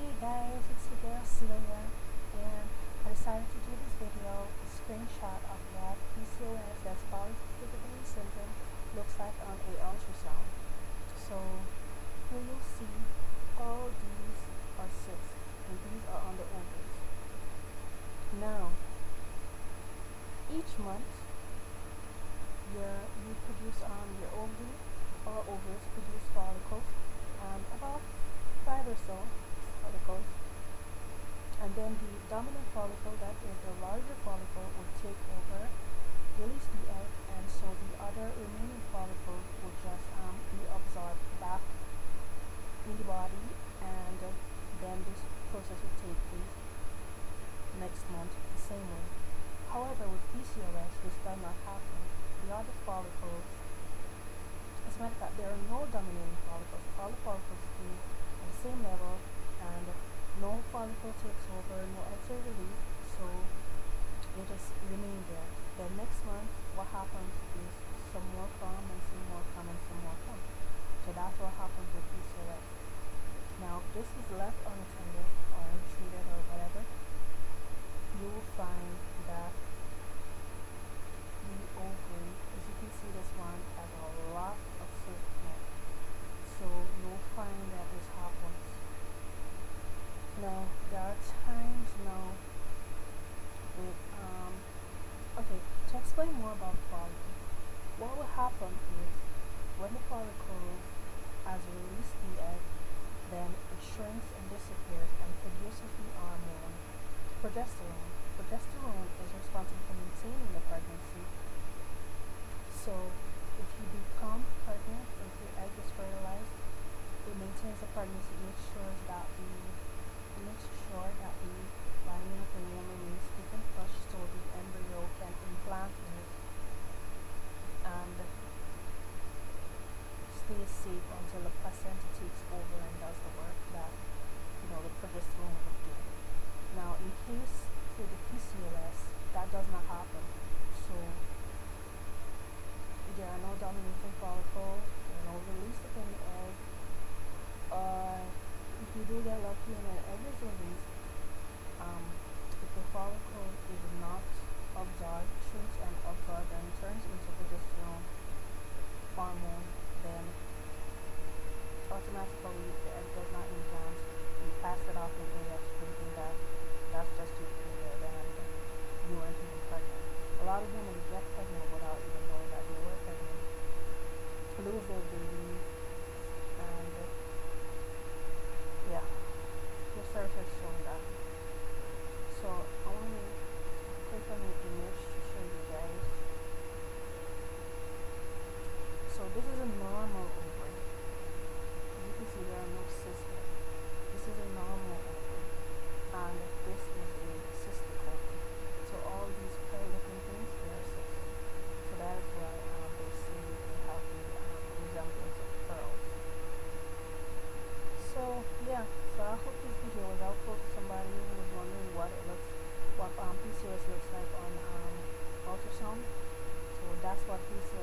Hey guys, it's your girl Celia, and I decided to do this video a screenshot of what PCOS, that's polycystic ovarian syndrome, looks like on a ultrasound. So here you'll see all these are cysts, and these are on the ovaries. Now, each month, your you produce um your ovary or ovaries produce follicles, um, about five or so follicles. And then the dominant follicle, that is the larger follicle, will take over, release the egg, and so the other remaining follicles will just um, be absorbed back in the body, and then this process will take place next month the same way. However, with PCOS, this does not happen. The other follicles, as a matter of fact, there are no dominating follicles. All the follicles stay at the same level and no follicle takes over, no released, so it just remains there. Then next month, what happens is some more come and some more come and some more come. So that's what happens with PCOS. Now, if this is left unattended or untreated or whatever, you will find that the ovary, as you can see, this one has a lot of cysts now. So you'll find that this happens now there are times now with um okay to explain more about follicle what will happen is when the follicle has released the egg then it shrinks and disappears and produces the hormone progesterone. Progesterone is responsible for maintaining the pregnancy. So if you become pregnant if your egg is fertilized it maintains the pregnancy. It makes sure that the makes sure that the lining of the womb remains thick and fresh so the embryo can implant in it and stay safe until the placenta takes over and does the work that you know the progesterone would do. Now in case with the PCOS that does not happen. So there are no dominating follicles, there are no release of any egg, uh, if you do get lucky and an egg is released, um, must believe that it does not mean Jones. You pass it off and end up thinking that that's just your career, that um, you are even pregnant. A lot of women get pregnant 것 같아서